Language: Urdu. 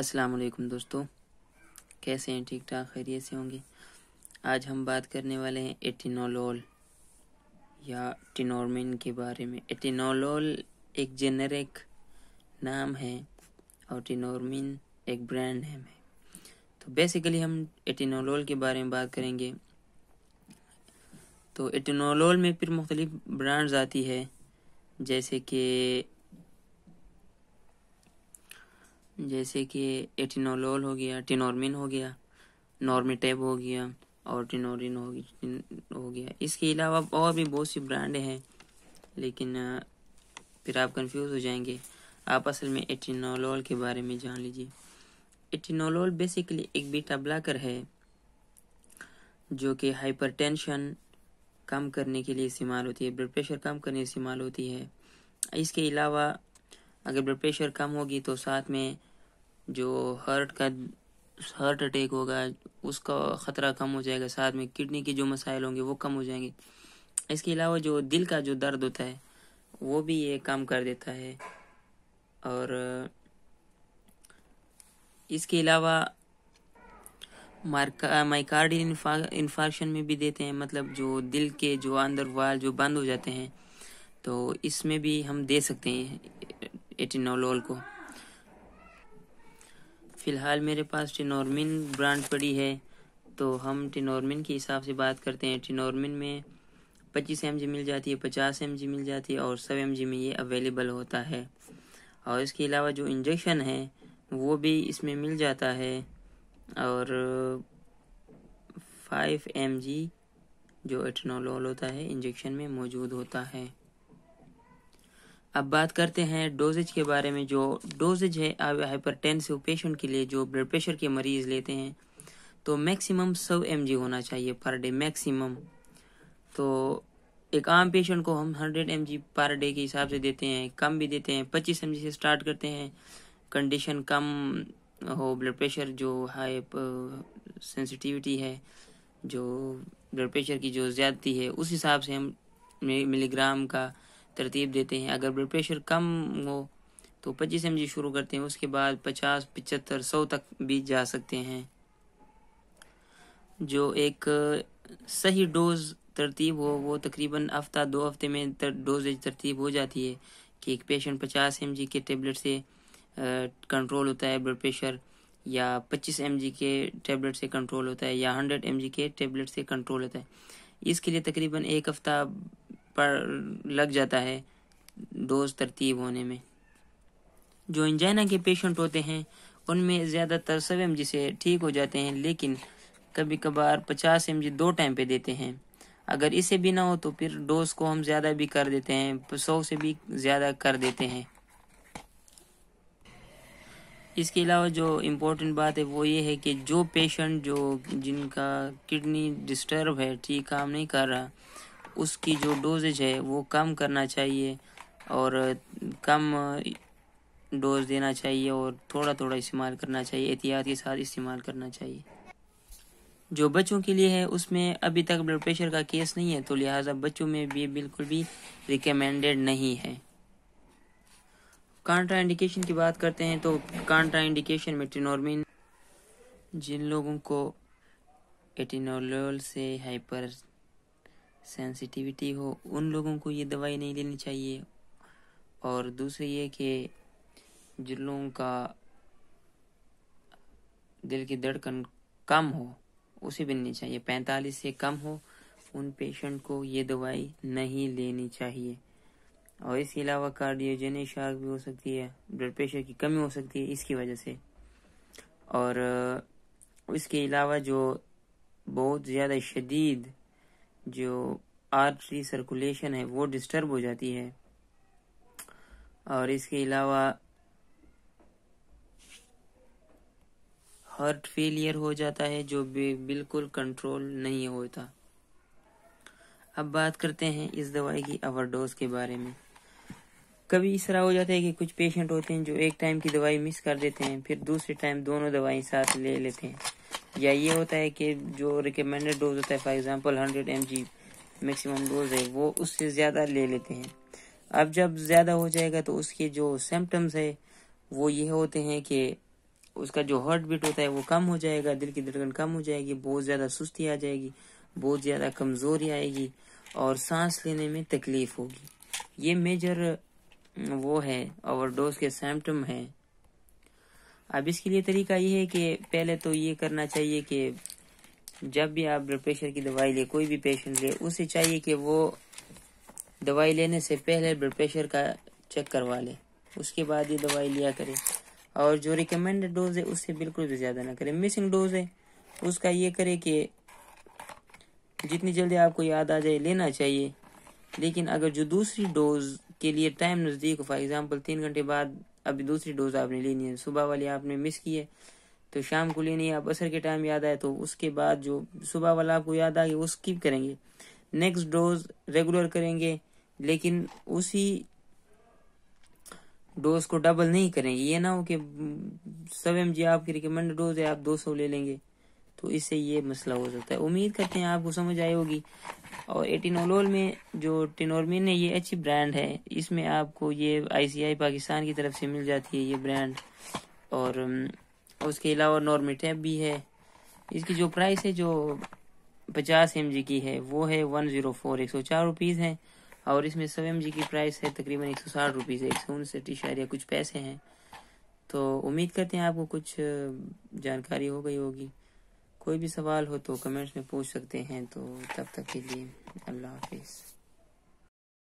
السلام علیکم دوستو، کیسے ہیں؟ ٹھیک ٹھاک، خیریت سے ہوں گے آج ہم بات کرنے والے ہیں ایٹینولول یا ٹینورمن کے بارے میں۔ ایٹینولول ایک جنرک نام ہے اور ٹینورمن ایک برانڈ نیم ہے۔ تو بیسیکلی ہم ایٹینولول کے بارے میں بات کریں گے۔ تو ایٹینولول میں پھر مختلف برانڈز آتی ہے، جیسے کہ جیسے کہ ایٹینولول ہو گیا، ٹینورمن ہو گیا، نورمیٹیب ہو گیا اور ٹینورین ہو گیا۔ اس کے علاوہ اور بھی بہت سی برانڈ ہیں، لیکن پھر آپ کنفیوز ہو جائیں گے۔ آپ اصل میں ایٹینولول کے بارے میں جان لیجیے ایٹینولول بیسیکلی ایک بیٹا بلاکر ہے، جو کہ ہائپر ٹینشن کم کرنے کے لیے استعمال ہوتی ہے بلڈ پریشر کم کرنے استعمال ہوتی ہے۔ اس کے علاوہ، اگر بلڈ پریشر کم ہوگی تو ساتھ میں جو ہارٹ کا ہارٹ اٹیک ہوگا، اس کا خطرہ کم ہو جائے گا، ساتھ میں کڈنی کے جو مسائل ہوں گے وہ کم ہو جائیں گے۔ اس کے علاوہ جو دل کا جو درد ہوتا ہے، وہ بھی یہ کم کر دیتا ہے۔ اور اس کے علاوہ مائکارڈی انفارکشن میں بھی دیتے ہیں۔ مطلب جو دل کے جو اندر وال جو بند ہو جاتے ہیں، تو اس میں بھی ہم دے سکتے ہیں ایٹینولول کو۔ فی الحال میرے پاس ٹینورمن برانڈ پڑی ہے، تو ہم ٹینورمن کے حساب سے بات کرتے ہیں۔ ٹینورمن میں پچیس ایم جی مل جاتی ہے، پچاس ایم جی مل جاتی ہے اور سو ایم جی میں یہ اویلیبل ہوتا ہے۔ اور اس کے علاوہ جو انجیکشن ہے، وہ بھی اس میں مل جاتا ہے۔ اور فائیو ایم جی جو ایٹنولول ہوتا ہے انجیکشن میں موجود ہوتا ہے۔ اب بات کرتے ہیں ڈوزج کے بارے میں جو ڈوزج ہے ہائپر ٹینسو پیشنٹ کے لیے جو بلڈ پریشر کے مریض لیتے ہیں، تو میکسیمم سو ایم جی ہونا چاہیے پر ڈے میکسیمم تو ایک عام پیشنٹ کو ہم hundred M G per day کے حساب سے دیتے ہیں، کم بھی دیتے ہیں، پچیس ایم جی سے سٹارٹ کرتے ہیں۔ کنڈیشن کم ہو بلڈ پریشر جو ہائی سینسٹیوٹی ہے، جو بلڈ پریشر کی جو زیادتی ہے، اس حساب سے ہم ملی گرام کا ترتیب دیتے ہیں۔ اگر بلڈ پریشر کم ہو تو پچیس ایم جی شروع کرتے ہیں، اس کے بعد پچاس، پچہتر، سو تک بھی جا سکتے ہیں۔ جو ایک صحیح ڈوز ترتیب ہو، وہ تقریباً ہفتہ، دو ہفتے میں ڈوز ترتیب ہو جاتی ہے کہ ایک پیشنٹ پچاس ایم جی کے ٹیبلٹ سے کنٹرول ہوتا ہے بلڈ پریشر یا پچیس ایم جی کے ٹیبلٹ سے کنٹرول ہوتا ہے، یا ہنڈریڈ ایم جی کے ٹیبلٹ سے کنٹرول ہوتا ہے۔ اس کے لیے تقریباً ایک ہفتہ پر لگ جاتا ہے ڈوز ترتیب ہونے میں۔ جو انجائنا کے پیشنٹ ہوتے ہیں، ان میں زیادہ تر سو ایم جی سے ٹھیک ہو جاتے ہیں، لیکن کبھی کبھار پچاس ایم جی دو ٹائم پہ دیتے ہیں۔ اگر اسے بھی نہ ہو تو پھر ڈوز کو ہم زیادہ بھی کر دیتے ہیں، سو سے بھی زیادہ کر دیتے ہیں۔ اس کے علاوہ جو امپورٹنٹ بات ہے، وہ یہ ہے کہ جو پیشنٹ جو جن کا کڈنی ڈسٹرب ہے، ٹھیک کام نہیں کر رہا اس کی جو ڈوزج ہے وہ کم کرنا چاہیے اور کم ڈوز دینا چاہیے اور تھوڑا تھوڑا استعمال کرنا چاہیے، احتیاط کے ساتھ استعمال کرنا چاہیے۔ جو بچوں کے لیے ہے، اس میں ابھی تک بلڈ پریشر کا کیس نہیں ہے، تو لہٰذا بچوں میں بھی بالکل بھی ریکمینڈیڈ نہیں ہے۔ کانٹرا انڈیکیشن کی بات کرتے ہیں تو کانٹرا انڈیکیشن میں ٹینورمین جن لوگوں کو ایٹینولول سے ہائپر سینسٹیوٹی ہو، ان لوگوں کو یہ دوائی نہیں لینی چاہیے۔ اور دوسرے یہ کہ جن لوگوں کا دل کی دھڑکن کم ہو، اسے بھی نہیں چاہیے۔ پینتالیس سے کم ہو، ان پیشنٹ کو یہ دوائی نہیں لینی چاہیے۔ اور اس کے علاوہ کارڈیوجینی شاک بھی ہو سکتی ہے، بلڈ پریشر کی کمی ہو سکتی ہے، اس کی وجہ سے۔ اور اس کے علاوہ جو بہت زیادہ شدید جو آرٹری سرکولیشن ہے، وہ ڈسٹرب ہو جاتی ہے۔ اور اس کے علاوہ ہارٹ فیلئر ہو جاتا ہے، جو بالکل کنٹرول نہیں ہوتا۔ اب بات کرتے ہیں اس دوائی کی اوور ڈوز کے بارے میں۔ کبھی اس طرح ہو جاتا ہے کہ کچھ پیشنٹ ہوتے ہیں جو ایک ٹائم کی دوائی مس کر دیتے ہیں، پھر دوسرے ٹائم دونوں دوائی ساتھ لے لیتے ہیں۔ یا یہ ہوتا ہے کہ جو ریکمینڈڈ ڈوز ہوتا ہے for example hundred M G maximum dose ہے، وہ اس سے زیادہ لے لیتے ہیں۔ اب جب زیادہ ہو جائے گا تو اس کے جو سمٹمز ہے، وہ یہ ہوتے ہیں کہ اس کا جو ہارٹ بیٹ ہوتا ہے، وہ کم ہو جائے گا، دل کی دھڑکن کم ہو جائے گی، بہت زیادہ سستی آ جائے گی، بہت زیادہ کمزوری آئے گی اور سانس لینے میں تکلیف ہوگی۔ یہ میجر وہ ہے اوور ڈوز کے سیمٹم ہے اب اس کے لیے طریقہ یہ ہے کہ پہلے تو یہ کرنا چاہیے کہ جب بھی آپ بلڈ پریشر کی دوائی لے کوئی بھی پیشنٹ لے، اسے چاہیے کہ وہ دوائی لینے سے پہلے بلڈ پریشر کا چیک کروا لے۔ اس کے بعد یہ دوائی لیا کرے۔ اور جو ریکمینڈڈ ڈوز ہے، اس سے بالکل بھی زیادہ نہ کرے۔ مسنگ ڈوز ہے، اس کا یہ کرے کہ جتنی جلدی آپ کو یاد آ جائے، لینا چاہیے۔ لیکن اگر جو دوسری ڈوز کے لیے ٹائم نزدیک ہو فار ایگزامپل تین گھنٹے بعد اب دوسری ڈوز آپ نے لینی ہے۔ صبح والی آپ نے مس کی ہے، تو شام کو لینی ہے آپ اثر کے ٹائم یاد آئے تو اس کے بعد جو صبح والا آپ کو یاد آئے وہ اسکپ کریں گے۔ نیکسٹ ڈوز ریگولر کریں گے، لیکن اسی ڈوز کو ڈبل نہیں کریں گے۔ یہ نہ ہو کہ سب ایم جی آپ کی ریکمینڈ ڈوز ہے، آپ دو سو لے لیں گے۔ تو اس سے یہ مسئلہ ہو سکتا ہے۔ امید کرتے ہیں آپ کو سمجھ آئی ہوگی۔ اور ایٹینولول میں جو ٹینورمین ہے، یہ اچھی برانڈ ہے۔ اس میں آپ کو یہ آئی سی آئی پاکستان کی طرف سے مل جاتی ہے یہ برانڈ۔ اور اس کے علاوہ نارمیٹیپ بھی ہے۔ اس کی جو پرائس ہے، جو پچاس ایم جی کی ہے، وہ ہے ون زیرو فور۔ ایک سو چار روپیز ہے اور اس میں سو ایم جی کی پرائس ہے تقریباً ایک سو ساٹھ روپیز ہے۔ ایک سو انسٹھ اشاریہ کچھ پیسے ہیں۔ تو امید کرتے ہیں آپ کو کچھ جانکاری ہو گئی ہوگی۔ کوئی بھی سوال ہو تو کمنٹس میں پوچھ سکتے ہیں تو تب تک کے لیے اللہ حافظ۔